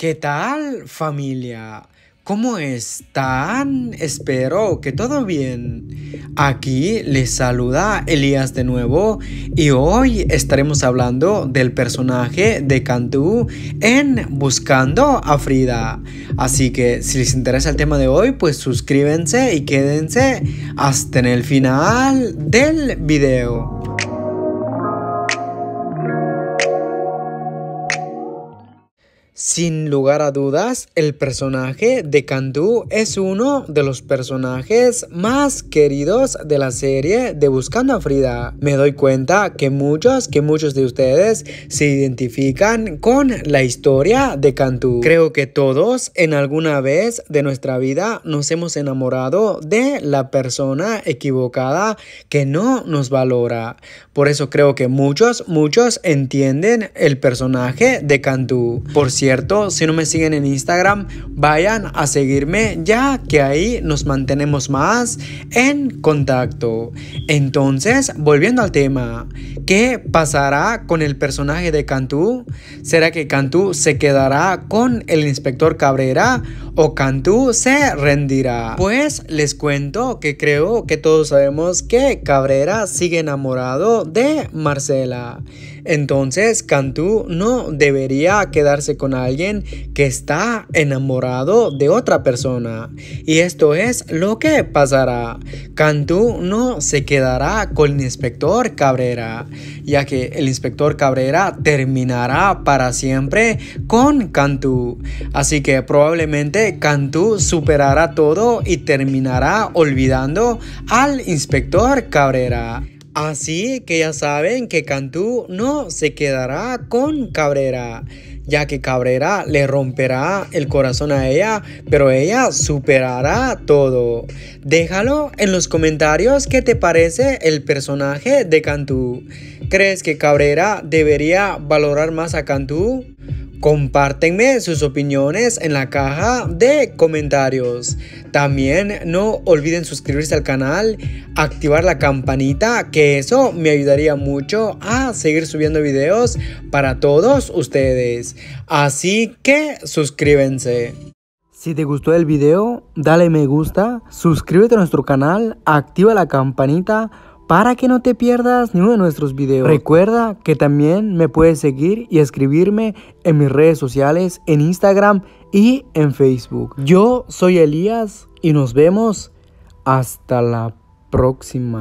¿Qué tal familia? ¿Cómo están? Espero que todo bien. Aquí les saluda Elías de nuevo y hoy estaremos hablando del personaje de Cantú en Buscando a Frida. Así que si les interesa el tema de hoy, pues suscríbanse y quédense hasta en el final del video. Sin lugar a dudas, el personaje de Cantú es uno de los personajes más queridos de la serie de Buscando a Frida. Me doy cuenta que muchos, que muchos de ustedes se identifican con la historia de Cantú. Creo que todos en alguna vez de nuestra vida nos hemos enamorado de la persona equivocada que no nos valora. Por eso creo que muchos, muchos entienden el personaje de Cantú. Por cierto, si no me siguen en Instagram, vayan a seguirme ya que ahí nos mantenemos más en contacto. Entonces, volviendo al tema, ¿qué pasará con el personaje de Cantú? ¿Será que Cantú se quedará con el inspector Cabrera Cantú se rendirá? Pues les cuento que creo que todos sabemos que Cabrera sigue enamorado de Marcela. Entonces, Cantú no debería quedarse con alguien que está enamorado de otra persona. Y esto es lo que pasará. Cantú no se quedará con el inspector Cabrera, ya que el inspector Cabrera terminará para siempre con Cantú. Así que probablemente Cantú superará todo y terminará olvidando al inspector Cabrera. Así que ya saben que Cantú no se quedará con Cabrera, ya que Cabrera le romperá el corazón a ella, pero ella superará todo. Déjalo en los comentarios qué te parece el personaje de Cantú. ¿Crees que Cabrera debería valorar más a Cantú? Compártenme sus opiniones en la caja de comentarios. También no olviden suscribirse al canal, activar la campanita, que eso me ayudaría mucho a seguir subiendo videos para todos ustedes. Así que suscríbanse. Si te gustó el video, dale me gusta, suscríbete a nuestro canal, activa la campanita para que no te pierdas ni uno de nuestros videos. Recuerda que también me puedes seguir y escribirme en mis redes sociales, en Instagram y en Facebook. Yo soy Elías y nos vemos hasta la próxima.